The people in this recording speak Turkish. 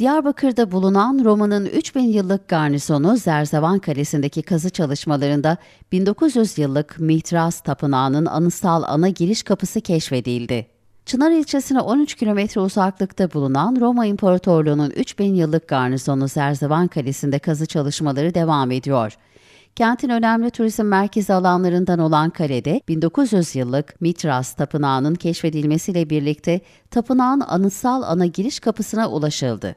Diyarbakır'da bulunan Roma'nın 3000 yıllık garnizonu Zerzevan Kalesi'ndeki kazı çalışmalarında 1900 yıllık Mihras Tapınağı'nın anısal ana giriş kapısı keşfedildi. Çınar ilçesine 13 kilometre uzaklıkta bulunan Roma İmparatorluğu'nun 3000 yıllık garnizonu Zerzevan Kalesi'nde kazı çalışmaları devam ediyor. Kentin önemli turizm merkezi alanlarından olan kalede 1900 yıllık Mitras Tapınağı'nın keşfedilmesiyle birlikte tapınağın anıtsal ana giriş kapısına ulaşıldı.